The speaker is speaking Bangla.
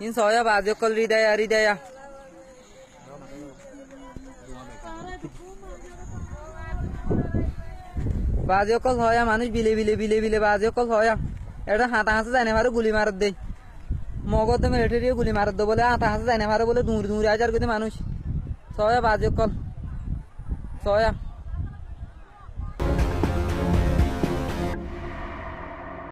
রি দেয়া ইন ছয় বাজি কল রি দেয়া রি দেয়া বাজি অকল হয় মানুষ বিলে বিলে বিলে বিলে বাজি অকল হয় এটা হাতা হাসে জানে মারে গুলি মারত দেয় মগজ মিলিটারি গুলি মারত দে বলে হাতা হাসে জানে মারে বলে দূর দূর হাজার করে মানুষ ছয় বাজি অকল ছয়া